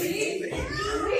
silly.